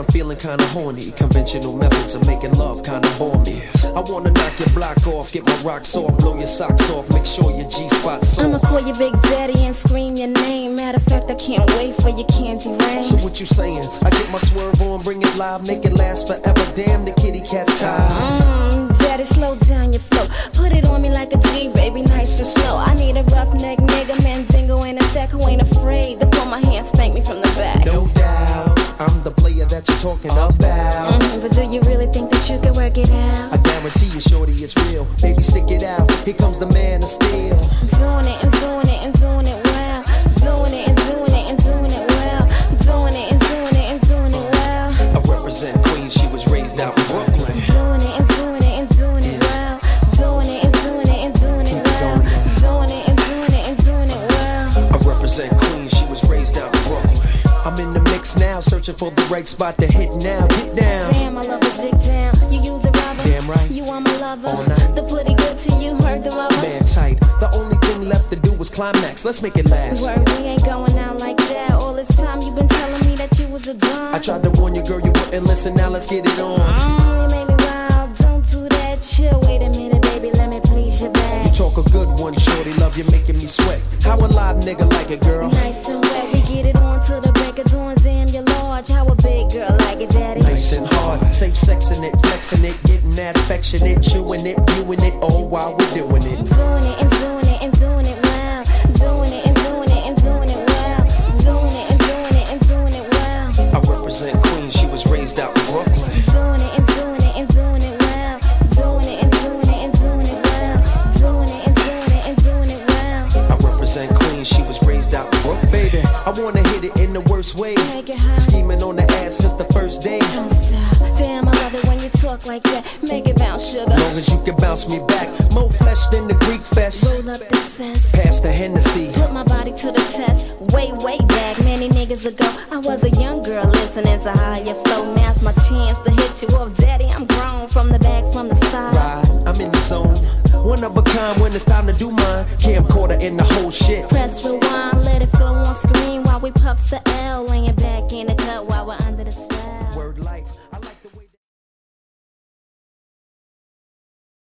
I'm feeling kinda horny. Conventional methods of making love kinda bore me. I wanna knock your block off, get my rocks off, blow your socks off, make sure your G spot's off. I'ma call your Big Daddy and scream your name. Matter of fact, I can't wait for your candy rain. So what you saying? I get my swerve on, bring it live, make it last forever. Damn, the kitty cat's tired. Mmm, daddy, slow down your flow. Put it on me like a G, baby, nice and slow. I need a rough neck nigga, Mandingo and a sack who ain't afraid to pull my hand, spank me from I'm the player that you're talking about. Mm, but do you really think that you can work it out? I guarantee you, shorty, it's real. Baby, stick it out. Here comes the man of steel. Doing it and doing it and doing it well. Doing it and doing it and doing it well. Doing it and doing it and doing it well. I represent Queens, she was raised out in Brooklyn. Doing it and doing it and doing it well. Doing it and doing it and doing it well. Doing it and doing it and doing it well. I represent Queens, she was I'm in the mix now, searching for the right spot to hit now. Get down. Damn, I love a dick down. You use a rubber. Damn right. You are my lover. All night. The pretty good to you, heard the rubber. Man tight. The only thing left to do was climax. Let's make it last. Word, we ain't going out like that. All this time you been telling me that you was a dumb. I tried to warn you, girl, you wouldn't listen. Now let's get it on. Mm, you made me wild. Don't do that. Chill. Wait a minute, baby. Let me please your You back. talk a good one, shorty. Love you making me sweat. How a live nigga like it, girl? Nice sexing it, flexing it, getting that affectionate, chewing it, viewing it, all while we're doing it. It I wanna hit it in the worst way. Make it hot. Scheming on the ass since the first day. Don't stop. Damn, I love it when you talk like that. Make it bounce, sugar. Long as you can bounce me back. More flesh than the Greek fest. Roll up the cess. Pass the Hennessy. Put my body to the test. Way, way back, many niggas ago. I was a young girl listening to higher flow. Now's my chance to hit you up, daddy. I'm grown from the back, from the side. Ride, I'm in the zone. One of a kind when it's time to do mine. Camcorder in the whole shit. Press